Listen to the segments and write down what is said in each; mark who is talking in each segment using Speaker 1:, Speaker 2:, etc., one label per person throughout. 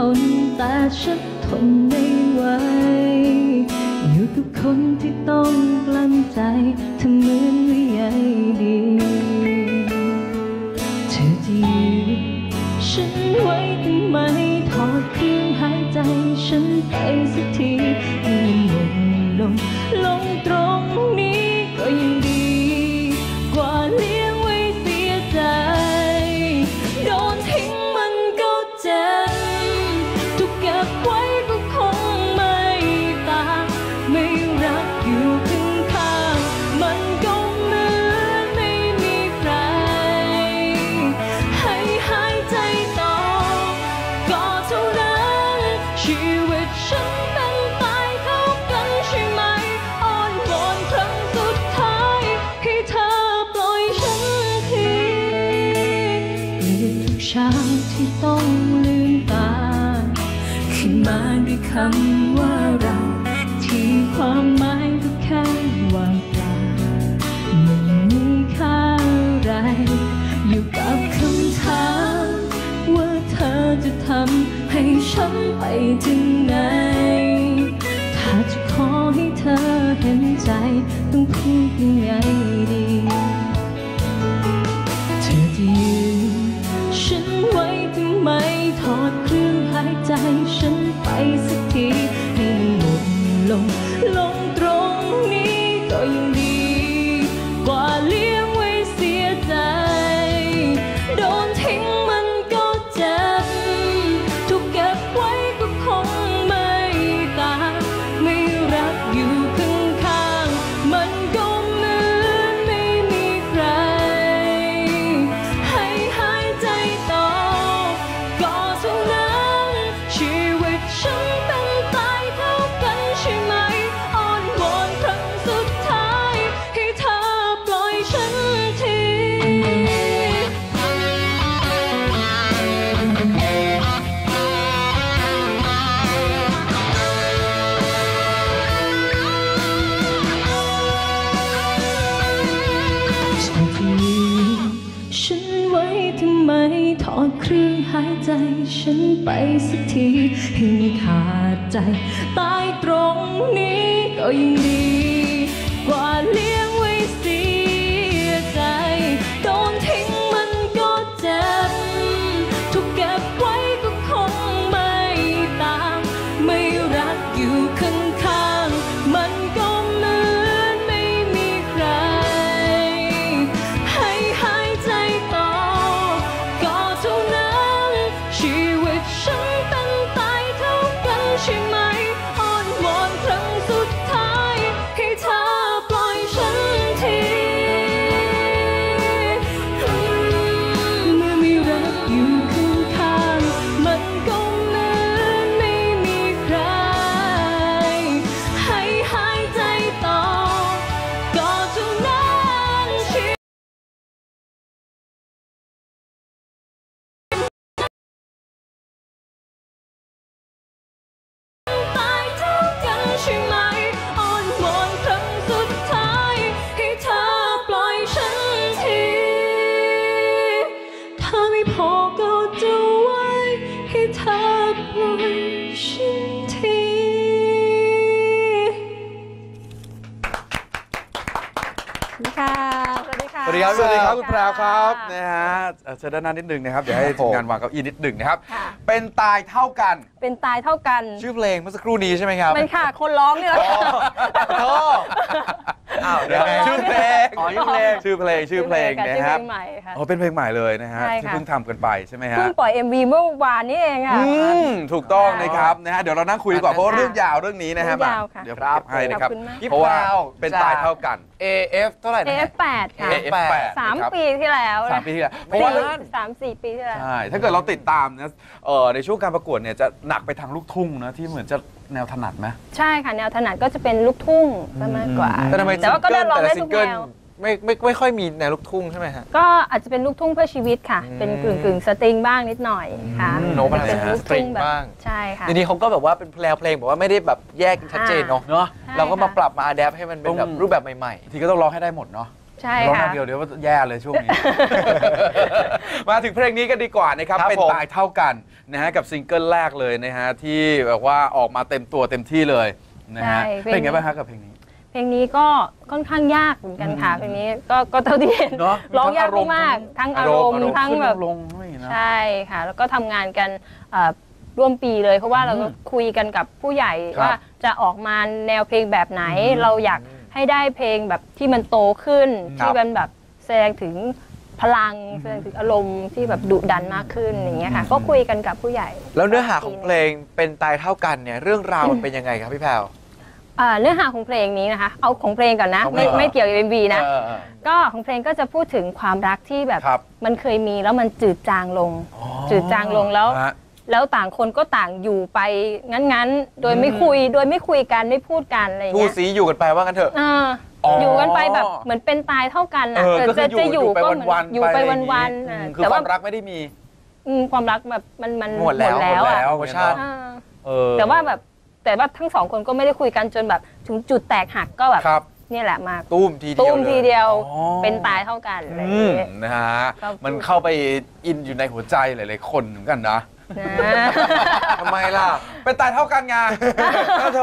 Speaker 1: ทนแต่ฉันทนไม่ไหวอยู่กับคนที่ต้องกลั้นใจทำเหมือนไม่ใยดีเธอจะยืนฉันไว้ทำไมถอดเครื่องหายใจฉันไปสักที ปลี่ยทุกเช้าที่ต้องลืมตา ขึ้นมาด้วยคำว่าเรา ที่ความหมายก็แค่ว่างเปล่าไม่มีค่าอะไร อยู่กับคำถามว่าเธอจะทำให้ฉันไปถึงไหน ถ้าจะขอให้เธอเห็นใจ ต้องพูดยังไงดี เธอจะยืนฉันไว้ทำไม ถอดเครื่องหายใจฉันไปสักทีให้มันหมดลงลง ฉันไปสักทีให้มีขาดใจ ตายตรงนี้ก็ยังดี กว่า ค่ะ
Speaker 2: สวัสดีค่ะ
Speaker 3: สวัสดีครับ สวัสดีครับคุณแพรวครับ
Speaker 2: ค่ะ
Speaker 3: นะฮะเอ่อเชิญด้านหน้านิดนึงนะครับ เดี๋ยวให้
Speaker 4: ครับ
Speaker 3: ที
Speaker 4: ผม
Speaker 3: มงานวางเก้าอี้นิดหนึ่งนะครับ
Speaker 2: ค่ะ
Speaker 3: เป็นตายเท่ากัน
Speaker 2: เป็นตายเท่ากัน
Speaker 3: ชื่อเพลงเมื่อสักครู่นี้ใช่ไหมครับ
Speaker 2: ไม่ค่ะ คนร้องนี่แหละค่ะ
Speaker 3: โอ้อ้าวเดี๋ยว
Speaker 2: คนร้อง
Speaker 3: ชื่อเพลง
Speaker 4: อ๋อ ชื่อเพลง
Speaker 3: ชื่อเพลงชื่อเพลง
Speaker 2: ค่ะ
Speaker 3: นะ
Speaker 2: ชื่อ
Speaker 3: ค
Speaker 2: เพ
Speaker 3: รั
Speaker 2: ล
Speaker 3: บ
Speaker 2: งใหม่ค่ะ
Speaker 3: อ๋อเป็นเพลงใหม่เลยนะฮะ
Speaker 2: ใช่ค่ะ
Speaker 3: ที่เพิ่งทำกันไปใช่ไหมฮะ
Speaker 2: เพิ่งปล่อย MV เมื่อวานนี้เองอะ
Speaker 3: อืมถูกต้องนะครับนะฮะเดี๋ยวเรานั่งคุยดีกว่าเพราะว่า
Speaker 2: ค่ะ
Speaker 3: เรื่องยาวเรื่องนี้นะฮะ
Speaker 2: เรื่องยาวค่ะ
Speaker 3: เดี๋ยวผม
Speaker 4: ครับ
Speaker 3: เก็บให้นะครับ
Speaker 2: ขอบคุณมาก
Speaker 3: เพราะว่า
Speaker 4: พี่แพรว
Speaker 3: เป็นตายเท่ากัน
Speaker 4: AF เท่าไหร่นะ
Speaker 2: AF8 ค่ะ
Speaker 3: AF8
Speaker 2: สาม
Speaker 3: นะครับ
Speaker 2: ปีที่แล้ว
Speaker 3: สาม
Speaker 2: นะ
Speaker 3: ปีที่แล้วเพราะว่า
Speaker 2: สี่สามสี่ปีที่แล้ว
Speaker 3: ใช่ ถ้าเกิดเราติดตามนะเอ่อในช่วงการประกวดเนี่ยจะหนักไปทางลูกทุ่งนะที่เหมือนจะแนวถนัดไหม
Speaker 2: ใช่ค่ะ แนวถนัดก็จะเป็นลูกทุ่งซะมากกว่า
Speaker 3: แต่ทำไม
Speaker 2: แต่ว่าก็ได้ลองได้ทุกแนว
Speaker 4: ไม่ไม่ไม่ค่อยมีแนวลูกทุ่งใช่ไหมฮะ
Speaker 2: ก็อาจจะเป็นลูกทุ่งเพื่อชีวิตค่ะ
Speaker 4: อืม
Speaker 2: เป็นกึ่งกึ่งๆสตริงบ้างนิดหน่อยค่ะ
Speaker 4: อืมโน้ตอะไร
Speaker 2: เป็น
Speaker 4: ฮะ
Speaker 2: ลูกทุ่งแบบ
Speaker 4: สตริงบ้าง
Speaker 2: ใช่ค่ะ
Speaker 4: ทีนี้เขาก็แบบว่าเป็นแนวเพลงแบบว่าไม่ได้แบบแยกชัดเจนเนาะ
Speaker 3: เนาะ
Speaker 2: ใช่
Speaker 4: เราก็มา
Speaker 2: ค่ะ
Speaker 4: ปรับมา adapt ให้มันเป็นแบบ
Speaker 3: อืม
Speaker 4: รูปแบบใหม่
Speaker 3: ทีก็ต้องร้องให้ได้หมดเนาะ
Speaker 2: ใช่
Speaker 3: ร้องอ
Speaker 2: ค่ะ
Speaker 3: ย่างเดียวเดี๋ยวว่าแย่เลยช่วงนี้ มาถึงเพลงนี้กันดีกว่านะครับ
Speaker 4: ครับ
Speaker 3: เป็น
Speaker 4: ผม
Speaker 3: ตายเท่ากันนะฮะกับซิงเกิลแรกเลยนะฮะที่แบบว่าออกมาเต็มตัวเต็มที่เลยนะฮะ
Speaker 2: ใช่เพลง
Speaker 3: เป็นไงบ้างครับกับเพลงนี้
Speaker 2: เพ ลงนี้ก็ค่อนข้างยากเหมือนกันค่ะเพลงนี้ก็ก็เท่าที่เห็น
Speaker 3: เนอะ
Speaker 2: ร้องยาก
Speaker 3: ทั้งอารมณ์
Speaker 2: มากๆทั้งอารมณ์ ทั้ง
Speaker 3: ขึ้น
Speaker 2: แบบ
Speaker 3: ลงๆไม่นะ
Speaker 2: ใช่ค่ะ แล้วก็ทำงานกันเอ่อร่วมปีเลย เพราะว่าเราก็คุยกันกับผู้ใหญ่
Speaker 3: ครับ
Speaker 2: ว่าจะออกมาแนวเพลงแบบไหน
Speaker 3: อืม
Speaker 2: เราอยากให้ได้เพลงแบบที่มันโตขึ้น
Speaker 3: ครับ
Speaker 2: ที่มันแบบแสดงถึงพลังแสดงถึงอารมณ์ที่แบบดุดันมากขึ้นอย่างเงี้ยค่ะ ก็คุยกันกับผู้ใหญ่
Speaker 4: ๆแล้วเนื้อหาของเพลงเป็นตายเท่ากันเนี่ยเรื่องราวมันเป็นยังไงครับพี่แพรว
Speaker 2: อ่าเนื้อหาของเพลงนี้นะคะ เอาของเพลงก่อนนะ
Speaker 4: ของเพล
Speaker 2: ไม่
Speaker 4: ง
Speaker 2: ไม่เกี่ยวกับเอ็มวีนะ
Speaker 3: เออเออ
Speaker 2: ก็ของเพลงก็จะพูดถึงความรักที่แบบ
Speaker 3: ครับ
Speaker 2: มันเคยมีแล้วมันจืดจางลง
Speaker 3: อ๋อ
Speaker 2: จืดจางลงแล้ว
Speaker 3: ฮะ
Speaker 2: แล้วต่างคนก็ต่างอยู่ไปงั้นๆ โดยไม่คุยโดยไม่คุยกันไม่พูดกันอะไรอย่าง
Speaker 4: ทู
Speaker 2: เงี้ย
Speaker 4: สีอยู่กันไปว่ากันเถอะ
Speaker 2: เออ
Speaker 3: อ๋อ
Speaker 2: อ
Speaker 3: อยู่
Speaker 2: กันไปแบบเหมือนเป็นตายเท่ากัน
Speaker 3: เอ
Speaker 2: นะ
Speaker 3: อ ก็คือ
Speaker 2: จะจะ
Speaker 3: อ
Speaker 2: อยู่ยู่
Speaker 3: ไป
Speaker 2: ก็เหมือน
Speaker 3: วันๆ
Speaker 2: อยู่ไป
Speaker 3: อะไร
Speaker 2: วัน
Speaker 3: อย่าง
Speaker 2: วัน
Speaker 3: งี้
Speaker 2: ๆอะ
Speaker 3: อืมคือ
Speaker 2: แต่
Speaker 3: ค
Speaker 2: ว่าวา
Speaker 3: มรักไม่ได้มี
Speaker 2: อืมความรักแบบมันมัน
Speaker 4: หมดแล้ว
Speaker 2: แล้ว
Speaker 3: หมด
Speaker 2: อะ
Speaker 3: แล้ว
Speaker 4: เวอร์ชัน
Speaker 2: อ่า
Speaker 3: เออ
Speaker 2: แต่ว่าแบบ แต่ว่าทั้งสองคนก็ไม่ได้คุยกันจนแบบถึงจุดแตกหักก็แบบ
Speaker 3: ครับ
Speaker 2: เนี่ยแหละมา
Speaker 4: ตุ้มทีเดียว
Speaker 2: ตุ้ม
Speaker 4: เลย
Speaker 2: ทีเดียว
Speaker 3: อ๋อ
Speaker 2: เป็นตายเท่ากันอะไรอย่าง
Speaker 3: อืม
Speaker 2: เงี้ย
Speaker 3: นะฮะ
Speaker 2: ครับ
Speaker 3: มันเข้าไปอินอยู่ในหัวใจหลายๆคนเหมือนกันนะ
Speaker 2: นะ
Speaker 4: ทำไมล่ะ
Speaker 3: เป็นตายเท่ากันไง ก็โถ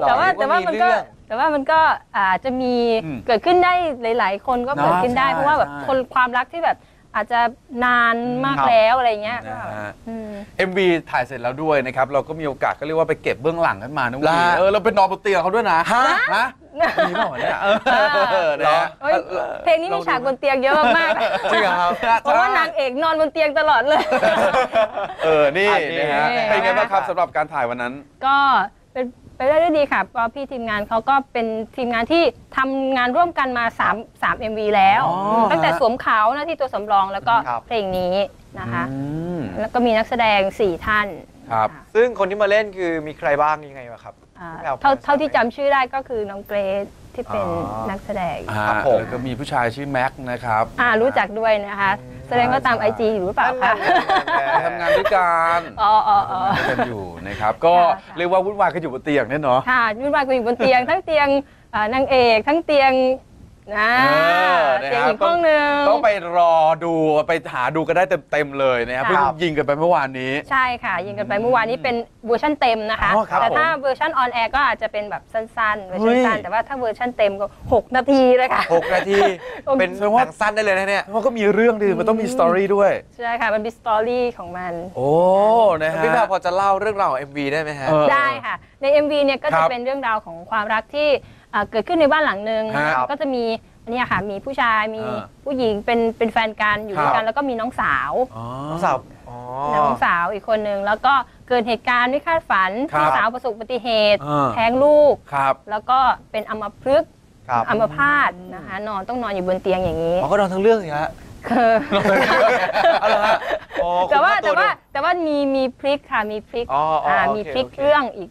Speaker 4: หรอ
Speaker 2: แต่ว่า
Speaker 4: นึกว่า
Speaker 2: แต่ว่ามัน
Speaker 4: มี
Speaker 2: ก็
Speaker 4: เรื่อง
Speaker 2: แต่ว่ามันก็อาจจะมี
Speaker 3: อืม
Speaker 2: เกิดขึ้นได้หลาย ๆ คนก็
Speaker 3: เนอะ
Speaker 2: เกิดขึ้นได้
Speaker 3: ใช่
Speaker 2: เพราะว่าแบบ
Speaker 3: ใช่
Speaker 2: คนความรักที่แบบ อาจจะนานมาก
Speaker 4: ครับ
Speaker 2: แล้วอะไรเงี้ย
Speaker 3: นะฮะ
Speaker 2: อืม
Speaker 3: MV ถ่ายเสร็จแล้วด้วยนะครับ เราก็มีโอกาสก็เรียกว่าไปเก็บเบื้องหลังกันมานะ
Speaker 4: ล่ะ
Speaker 3: วีเออเราไปนอนบนเตียงเขาด้วยนะ
Speaker 4: ฮะ
Speaker 3: ฮะมีเปล่าวะเนี่ยเออนะฮะ
Speaker 2: เอ้ยเพลงนี้มีฉากบนเตียงเยอะมาก
Speaker 4: จริงเหรอครับ
Speaker 2: เพราะว่านางเอกนอนบนเตียงตลอดเลย
Speaker 3: เออ นี่
Speaker 4: อันนี้
Speaker 3: นะฮะ
Speaker 2: นี่
Speaker 3: เป็นไงบ้างครับสำหรับการถ่ายวันนั้น
Speaker 2: ก็เป็น ไปได้ด้วยดีค่ะเพราะพี่ทีมงานเขาก็เป็นทีมงานที่ทำงานร่วมกันมา3 3 MV แล้ว
Speaker 3: อ๋อ
Speaker 2: ตั้งแต่
Speaker 3: ฮะ
Speaker 2: สวมเขาวหน้าที่ตัวสำรองแล้วก็
Speaker 4: ครับ
Speaker 2: เพลงนี้นะคะ
Speaker 3: อืม
Speaker 2: แล้วก็มีนักแสดง 4 ท่าน
Speaker 3: ครับะ
Speaker 4: ซึ่งคนที่มาเล่นคือมีใครบ้างยังไงวะครับ
Speaker 2: อ่า
Speaker 4: ไม่เอา
Speaker 2: เท่า
Speaker 4: ไม่เอา
Speaker 2: เท่าที่จำชื่อได้ก็คือน้องเกรซที่เป็น
Speaker 4: อ๋อ
Speaker 2: นักแสดง
Speaker 3: อ่า
Speaker 4: ครับผม
Speaker 3: แล้วก็มีผู้ชายชื่อแม็กซ์นะครับ
Speaker 2: อ่ารู้จักด้วยนะคะ แสดงว่าตามไอจีอยู่หรือเปล่าคะ
Speaker 3: ไปทำงานด้วยกัน
Speaker 2: อ๋ออ๋ออ๋อ
Speaker 3: ทำงานด้วยกันอยู่นะครับ ก็
Speaker 2: ค่ะ
Speaker 3: เรียกว่าวุ่นวายกันอยู่บนเตียงเนี่ยเนาะ
Speaker 2: ค่ะยุ่นวายกูอยู่บนเตียง ทั้งเตียงอ่านางเอก ทั้งเตียง นะ
Speaker 3: เออนะ
Speaker 2: เตียง
Speaker 3: ฮะ
Speaker 2: อีกห้องหนึ่ง
Speaker 3: ต้องไปรอดูไปหาดูกันได้เต็มๆเลยนะครับ
Speaker 2: ค่ะ
Speaker 3: เพิ่งยิงกันไปเมื่อวานนี้
Speaker 2: ใช่ค่ะ ยิงกันไปเมื่อวานนี้เป็นเวอร์ชันเต็มนะคะ
Speaker 3: อ๋อครับ
Speaker 2: แต่ถ้า
Speaker 3: ผม
Speaker 2: เวอร์ชัน on air ก็อาจจะเป็นแบบสั้นๆเวอร์ชัน
Speaker 3: เฮ้ย
Speaker 2: สั้นแต่ว่าถ้าเวอร์ชันเต็มก็ 6 นาทีเลยค่ะ
Speaker 4: หกนาทีเป็น
Speaker 3: แสดงว่า
Speaker 4: หนังสั้นได้เลยนะเนี่ย
Speaker 3: มันก็มีเรื่องดีมันต้องมี story ด้วย
Speaker 2: ใช่ค่ะ มันมี story ของมัน
Speaker 3: โอ้นะฮะ
Speaker 4: พี่แพรพอจะเล่าเรื่องราวของ MV ได้ไหมฮะ
Speaker 3: เออ
Speaker 2: ได้ค่ะ ใน MV เนี่ยก็
Speaker 3: ครั
Speaker 2: จะ
Speaker 3: บ
Speaker 2: เป็นเรื่องราวของความรักที่ อ่าเกิดขึ้นในบ้านหลังหนึ่ง
Speaker 3: ฮะ
Speaker 2: ก็จะมีอันเนี้ยค่ะมีผู้ชายมี
Speaker 3: อ่า
Speaker 2: ผู้หญิงเป็นเป็นแฟนกันอยู่ด้วย
Speaker 3: ครั
Speaker 2: กับนแล้วก็มีน้องสาว
Speaker 3: อ๋อ
Speaker 4: น้องสาวอ๋อ
Speaker 2: น้องสาวอีกคนหนึ่งแล้วก็เกิดเหตุการณ์ไม่คาดฝัน
Speaker 3: ครับ
Speaker 2: พี่สาวประสบอุบัติเหตุ
Speaker 3: อ่า
Speaker 2: แท้งลูก
Speaker 3: ครับ
Speaker 2: แล้วก็เป็นอัมพฤกษ์
Speaker 4: ครับ
Speaker 2: อัมพาตนะคะ นอนต้องนอนอยู่บนเตียงอย่างนี้
Speaker 4: อ๋อก็นอนทั้งเรื่องสิฮะ
Speaker 2: คือ
Speaker 4: เอาละฮะอ๋อ
Speaker 2: แต่ว่า
Speaker 4: คุณ
Speaker 2: แต่ว่า
Speaker 4: ค่
Speaker 2: แต่ว่ามีมีพลิกค่ะมีพลิก
Speaker 4: อ๋ออ๋อ
Speaker 2: อ่า
Speaker 4: โอเค
Speaker 2: มีพลิก
Speaker 4: โอเค
Speaker 2: เรื่องอีก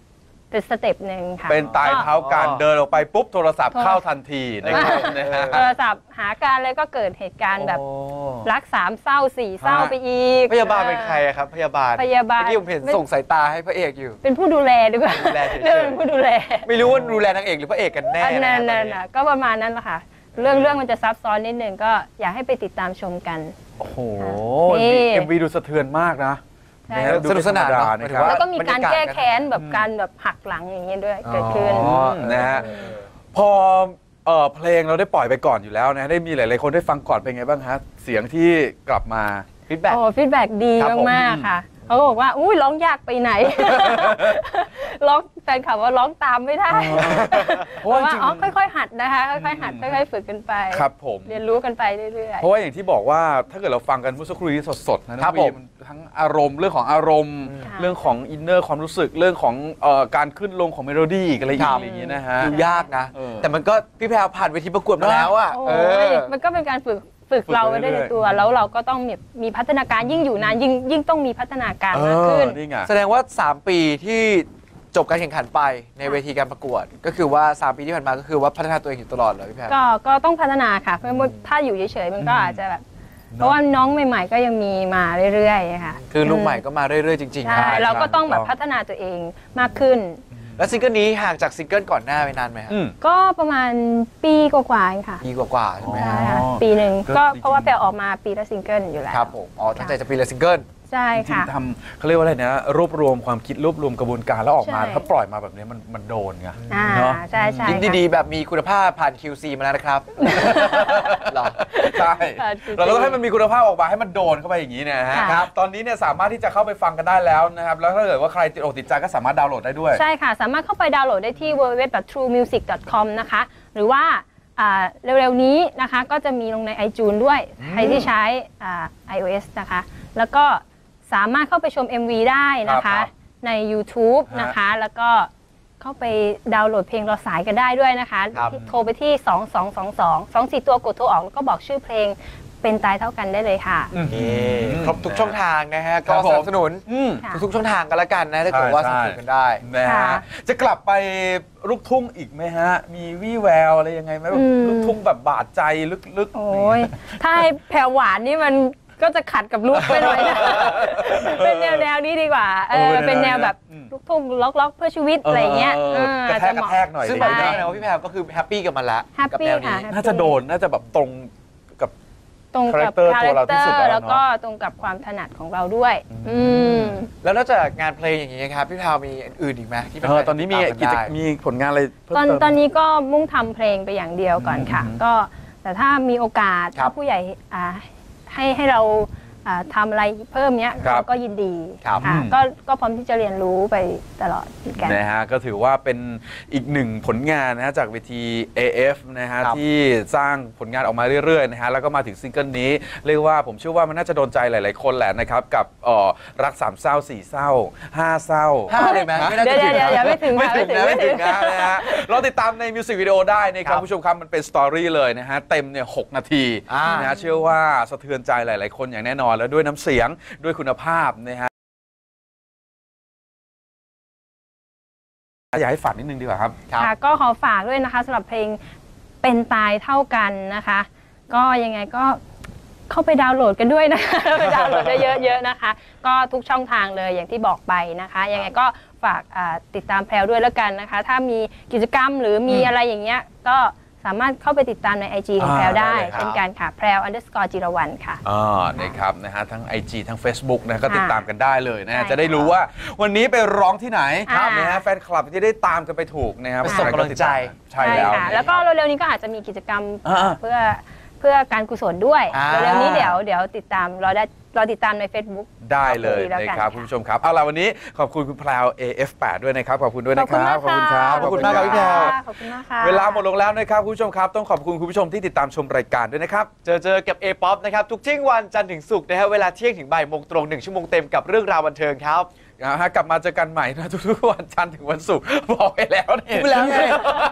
Speaker 2: เป็นสเต็ปหนึ่งค่ะ
Speaker 3: เป็นตายเท้ากัน
Speaker 4: อ๋อ
Speaker 3: เดินออกไปปุ๊บโทรศัพท์
Speaker 2: โทร
Speaker 3: เข้าทันทีนะครับนะฮะ
Speaker 2: โทรศัพท์หาการแล้วก็เกิดเหตุการณ์แบบ
Speaker 4: โอ้
Speaker 2: รักสามเศร้าสี่เศร้า
Speaker 3: ฮะ
Speaker 2: ไปอีก
Speaker 4: พยาบาลเป็นใครอะครับ พยาบาล
Speaker 2: พยาบาล
Speaker 4: เมื่อกี้ผมเห็นส่งสายตาให้พระเอกอยู่
Speaker 2: เป็นผู้ดูแลดีกว่า
Speaker 4: ดูแลเฉยๆ
Speaker 2: เรื่องเป็นผู้ดูแล
Speaker 4: ไม่รู้ว่าดูแลนางเอกหรือพระเอกกันแน่
Speaker 2: อัน
Speaker 4: นะ
Speaker 2: นั้น
Speaker 4: ฮะตอ
Speaker 2: นั่น
Speaker 4: นนี้
Speaker 2: น่ะก็ประมาณนั้นแหละค่ะ เรื่องเรื่องมันจะซับซ้อนนิดนึงก็อยากให้ไปติดตามชมกัน
Speaker 3: โอ้โห
Speaker 2: นี่
Speaker 3: MV ดูสะเทือนมากนะ
Speaker 2: ใช่ะ
Speaker 3: ฮะดู
Speaker 4: สนุกสนาน
Speaker 3: ไม่ธรรมด
Speaker 4: เนอะ
Speaker 3: นะครับ
Speaker 4: หมายถึงว่า
Speaker 2: แล้วก็มีการแก้แค้นแบบ
Speaker 3: อืม
Speaker 2: การแบบหักหลังอย่างเงี้ยด้วยเกิดขึ้น
Speaker 3: อ๋อนะฮะพอเอ่อเพลงเราได้ปล่อยไปก่อนอยู่แล้วนะได้มีหลาย ๆ คนได้ฟังก่อนเป็นไงบ้างฮะเสียงที่กลับมา
Speaker 4: feedback
Speaker 2: โอ้ feedback ดี
Speaker 4: ครับผม
Speaker 2: มากๆค่ะ เขาก็บอกว่า อุ้ยร้องยากไปไหน ร้องแฟนคลับว่าร้องตามไม่ได้
Speaker 3: เพราะว่า
Speaker 2: ว่า
Speaker 3: จริง
Speaker 2: อ๋อค่อยๆหัดนะคะ ค่อยๆหัด
Speaker 3: อืม
Speaker 2: ค่อยๆฝึกกันไป
Speaker 3: ครับผม
Speaker 2: เรียนรู้กันไปเรื่อย
Speaker 3: เพราะว่าอย่างที่บอกว่าถ้าเกิดเราฟังกันเมื่อสักครู่นี้สดๆนะน้อง
Speaker 4: ครับผม
Speaker 3: วีน ทั้งอารมณ์ เรื่องของอารมณ์
Speaker 2: ค่ะ
Speaker 3: เรื่องของ inner ความรู้สึกเรื่องของเอ่อการขึ้นลงของเมโลดี้อีกอะไรอี
Speaker 4: ค
Speaker 3: ก
Speaker 4: รับ
Speaker 3: อะไรอย่างเงี้ยนะฮะ
Speaker 4: ดูยากนะ
Speaker 3: เออ
Speaker 4: แต่มันก็พี่แพรผ่านเวทีประกวดมาแล้วอะ
Speaker 2: ๆโอ้
Speaker 4: เอยอ
Speaker 2: มันก็เป็นการฝึกฝึก
Speaker 3: ฝึก
Speaker 2: เรา
Speaker 3: ไป
Speaker 2: ไว้ได้ใน
Speaker 3: เรื่อยๆ
Speaker 2: ตัว แล้วเราก็ต้องมีมีพัฒนาการยิ่งอยู่นานยิ่งยิ่งต้องมีพัฒนาการมากขึ้น
Speaker 3: เออนี่ไง
Speaker 4: แสดงว่า 3 ปีที่จบการแข่งขันไปในเวทีการประกวด ก็คือว่า 3 ปีที่ผ่านมาก็คือว่าพัฒนาตัวเองอยู่ตลอดเลยพี่แพร
Speaker 2: ก็ก็ต้องพัฒนาค่ะเพราะว่าถ้าอยู่เฉยๆมันก็อาจจะแบบ เพราะว่าน้องใหม่ ๆ ก็ยังมีมาเรื่อยๆค่ะ
Speaker 4: คือลูกใหม่ก็มาเรื่อยๆจริงๆ
Speaker 2: ใช่
Speaker 4: นะ
Speaker 2: เราก็ต้องแบบพัฒนาตัวเองมากขึ้น
Speaker 4: แล้วซิงเกิลนี้ห่างจากซิงเกิลก่อนหน้าไปนานไหมครับ
Speaker 3: อืม
Speaker 2: ก็ประมาณปีกว่าๆเองค่ะ
Speaker 4: ปีกว่าๆใช่ไหม
Speaker 2: ใช่
Speaker 4: ครับ
Speaker 2: ค่ะ
Speaker 3: อ๋อ
Speaker 2: ปีหนึ่ง
Speaker 3: ก็
Speaker 2: ก็
Speaker 3: จริงๆ
Speaker 2: เพราะว่าแพรออกมาปีละซิงเกิลอยู่แล้ว
Speaker 4: ครับผมอ๋อตั้งใจจะปีละซิงเกิล
Speaker 2: ใช่
Speaker 3: จริง
Speaker 2: ค่ะ
Speaker 3: ๆทำเขาเรียกว่าอะไรนะรวบรวมความคิดรวบรวมกระบวนการแล้วออกมา
Speaker 2: ใช่
Speaker 3: ถ้าปล่อยมาแบบนี้มันมันโดนไง
Speaker 2: อ่า
Speaker 3: เนอะ
Speaker 2: ใช่ใช่
Speaker 4: ยิ่ง
Speaker 2: ค่ะ
Speaker 4: ดีๆแบบมีคุณภาพผ่าน QC มาแล้วนะครับหรอ
Speaker 3: ใช่
Speaker 2: ค่ะจริงๆ
Speaker 3: เราก็ต้องให้มันมีคุณภาพออกมาให้มันโดนเข้าไปอย่างนี้นะฮะ
Speaker 2: ค่ะ
Speaker 3: ครับตอนนี้เนี่ยสามารถที่จะเข้าไปฟังกันได้แล้วนะครับแล้วถ้าเกิดว่าใครติดอกติดใจก็สามารถดาวน์โหลดได้ด้วย
Speaker 2: ใช่ค่ะ สามารถเข้าไปดาวน์โหลดได้ที่ www.truemusic.com นะคะ หรือว่าอ่าเร็วๆนี้นะคะ ก็จะมีลงใน iTunes ด้วย ใครที่ใช้อ่า iOS นะคะ แล้วก็ สามารถเข้าไปชม MV ได้นะ
Speaker 3: ครั
Speaker 2: คะ
Speaker 3: บ
Speaker 2: ใน YouTube
Speaker 3: ฮะ
Speaker 2: นะคะ แล้วก็เข้าไปดาวน์โหลดเพลงรอสายกันได้ด้วยนะคะ
Speaker 4: ครับ
Speaker 2: โทรไปที่ 2222 24 ตัวกดโทรออก แล้วก็บอกชื่อเพลงเป็นตายเท่ากันได้เลยค่ะ
Speaker 4: ครบทุกช่องทางนะฮะ ก็
Speaker 3: ครับผม
Speaker 4: สนับสนุน
Speaker 3: อืม
Speaker 2: ค่ะ
Speaker 4: ทุกๆช่องทางกันละกันนะถ้าเกิดว่าส
Speaker 3: ใช่
Speaker 4: นับสนุนกันได้
Speaker 3: นะ
Speaker 2: ค่ะ
Speaker 3: ฮะจะกลับไปลูกทุ่งอีกไหมฮะ มีวี่แววอะไรยังไงไหมแบบ
Speaker 2: อืม
Speaker 3: ลูกทุ่งแบบบาดใจลึกๆ
Speaker 2: โอ้ย ถ้าให้แผ่วหวานนี่มัน ก็จะขัดกับลุกไปหน่อยนะเป็นแนวแนวๆนี้ดีกว่าเออ
Speaker 3: เออเป็
Speaker 2: เป็นน
Speaker 3: แน
Speaker 2: แน
Speaker 3: ว
Speaker 2: ว
Speaker 3: ๆ
Speaker 2: แบบ
Speaker 3: อืม
Speaker 2: ลูกทุ่งล็อกล็อกๆเพื่อชีวิตอะไรเงี้ย
Speaker 3: เออ
Speaker 2: เออก
Speaker 3: ระแทก
Speaker 2: จะ
Speaker 3: ก
Speaker 2: เห
Speaker 3: ระ
Speaker 2: มาะ
Speaker 3: แทกหน่อย
Speaker 4: ซึ่ง
Speaker 3: อะไร
Speaker 4: บอก
Speaker 3: อย่าง
Speaker 4: ได้
Speaker 3: เงี้ย
Speaker 4: นะว่าพี่แพรก็คือแฮปปี้กับมันละ
Speaker 2: แฮป
Speaker 4: กับ
Speaker 2: ปี้
Speaker 4: แนวนี้
Speaker 2: ค่ะ
Speaker 3: น่าจะโดนน่าจะแบบตรงกับ
Speaker 2: ตรงกับ
Speaker 3: character
Speaker 2: คา
Speaker 3: ตัว
Speaker 2: แรค
Speaker 3: เรา
Speaker 2: เต
Speaker 3: ที่
Speaker 2: อ
Speaker 3: สุด
Speaker 2: ร์
Speaker 3: แล้ว
Speaker 2: แล้ว
Speaker 3: เนอะ
Speaker 2: ก็ตรงกับความถนัดของเราด้วยอืม
Speaker 4: แล้วนอกจากงานเพลงอย่างนี้ครับพี่แพรมีอื่นอีกไหมที่เป็
Speaker 3: เออตอนนี้มี
Speaker 4: ติด
Speaker 3: กิจ
Speaker 4: ตามกันได้
Speaker 3: มีผลงานอะไรเพิ่ม
Speaker 2: ตอน
Speaker 3: เติม
Speaker 2: ตอนนี้ก็มุ่งทำเพลงไปอย่างเดียวก่อนค่ะ
Speaker 3: อืม
Speaker 2: ก็แต่ถ้ามีโอกาส
Speaker 4: ครับ
Speaker 2: ถ้าผู้ใหญ่อ่า ให้ให้เรา ทำอะไรเพิ่มเนี้ย
Speaker 3: ครับ
Speaker 2: เราก็ยินดี
Speaker 4: ครับ
Speaker 2: ค่ะ
Speaker 3: อืม
Speaker 2: ก็ก็พร้อมที่จะเรียนรู้ไปตลอดเหมือนกัน
Speaker 3: นะฮะก็ถือว่าเป็นอีกหนึ่งผลงานนะฮะจากเวที AF นะฮะ
Speaker 4: ครับ
Speaker 3: ที่สร้างผลงานออกมาเรื่อยๆนะฮะแล้วก็มาถึงซิงเกิลนี้เรียกว่าผมเชื่อว่ามันน่าจะโดนใจหลายๆคนแหละนะครับกับเอ่อรักสามเศร้าสี่เศร้าห้าเศร้า
Speaker 4: ห้าเลยไหมไม่น่า
Speaker 2: เดี๋
Speaker 4: จะ
Speaker 2: ยว
Speaker 4: ถึง
Speaker 2: เดี๋ยวเดี๋ยว
Speaker 4: นะ
Speaker 2: ไม่ถึง
Speaker 3: ไม่
Speaker 2: ค่ะ
Speaker 3: ถึงนะไม่ถึงนะ
Speaker 2: ไม่
Speaker 3: นะฮะเราติดตามในมิวสิกวิดีโอได้นะค
Speaker 4: ครั
Speaker 3: รับบผู้ชมครับมันเป็นสตอรี่เลยนะฮะเต็มเนี่ยหกนาที
Speaker 4: อ่าน
Speaker 3: นะฮะเชื่อว่าสะเทือนใจหลาย ๆ คนอย่างแน่นอนแล้วด้วยน้ำเสียงด้วยคุณภาพนะฮะอยากให้ฝากนิดนึงดีกว่าครับ
Speaker 4: ครับ
Speaker 2: ค่ะก็ขอฝากด้วยนะคะสำหรับเพลงเป็นตายเท่ากันนะคะ ก็ยังไงก็เข้าไปดาวน์โหลดกันด้วยนะคะไปดาวน์โหลดได้เยอะๆนะคะ ก็ทุกช่องทางเลยอย่างที่บอกไปนะคะ ยังไงก็ฝากอ่าติดตามแพรวด้วยแล้วกันนะคะ ถ้ามีกิจกรรมหรือมี
Speaker 3: อืม
Speaker 2: อะไรอย่างเงี้ยก็ สามารถเข้าไปติดตามใน IG ของ
Speaker 3: อ่า
Speaker 2: แพรวได้
Speaker 3: ได้เลยครับ
Speaker 2: เช่นกันค่ะ แพรว underscore จิรวรรณค่ะ
Speaker 3: อ่านะครับนะฮะทั้ง IG ทั้ง Facebook นะก็
Speaker 2: ค่ะ
Speaker 3: ติดตามกันได้เลยนะฮะ
Speaker 2: ใช่
Speaker 3: จะได้รู้ว่าวันนี้ไปร้องที่ไหน
Speaker 2: อ่าน
Speaker 3: นะฮะแฟนคลับจะได้ตามกันไปถูกนะครับ
Speaker 4: ไปส่งกำลังใจ
Speaker 3: ใช่แล้ว
Speaker 2: ค่ะ
Speaker 3: นะ
Speaker 2: แล้วก็เร็วๆนี้ก็อาจจะมีกิจกรรม
Speaker 3: อ่า
Speaker 2: เพื่อ เพื่อการกุศลด้วย
Speaker 4: อ่า
Speaker 2: เร็วๆนี้เดี๋ยวเดี๋ยวติดตามรอได้รอติดตามใน Facebook
Speaker 3: ได้เลย
Speaker 2: ขอบคุณแล้ว
Speaker 3: นะ
Speaker 2: กัน
Speaker 3: ครับ
Speaker 2: ค่ะ
Speaker 3: คุณผู้ชมครับเอาล่ะวันนี้ขอบคุณคุณแพรว AF8 ด้วยนะครับขอบคุณด้วยนะค
Speaker 2: ขอบ
Speaker 3: รับ
Speaker 2: คุณมาก
Speaker 3: ขอบคุณครับ
Speaker 2: ค่ะ
Speaker 4: ขอบคุณมากครับพี่แพรว
Speaker 2: ขอบคุณมากค่ะ
Speaker 3: เวลาหมดลงแล้วนะครับคุณผู้ชมครับ ต้องขอบคุณคุณผู้ชมที่ติดตามชมรายการด้วยนะครับ
Speaker 4: เจอเจอกับ A-POP นะครับ ทุกเที่ยงวันจันทร์ถึงศุกร์นะฮะเวลาเที่ยงถึงบ่ายโมงตรงหนึ่งชั่วโมงเต็มกับเรื่องราวบันเทิงครับ
Speaker 3: นะฮะกลับมาเจอกันใหม่นะทุกๆวันจันทร์ถึงวันศุกร์บอกไปแล้วนี่
Speaker 4: พูดไปแล้วไง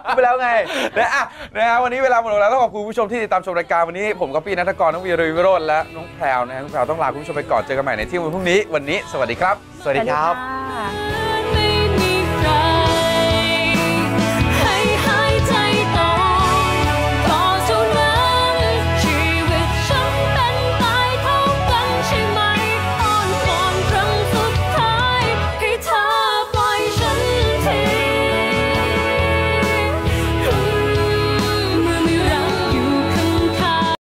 Speaker 4: พูดไปแล้วไง
Speaker 3: นะอะนะฮะวันนี้เวลาหมดลงแล้วต้องขอบคุณผู้ชมที่ติดตามชมรายการวันนี้ ผมกับพี่นัทกรน้องวีรวิโรจน์และน้องแพรวนะฮะน้องแพรวต้องลาคุณผู้ชมไปก่อนเจอกันใหม่ในเที่ยงวันพรุ่งนี้วันนี้ สวัสดีครับ
Speaker 4: สวัสดีครับ
Speaker 2: สวัสดีค่ะ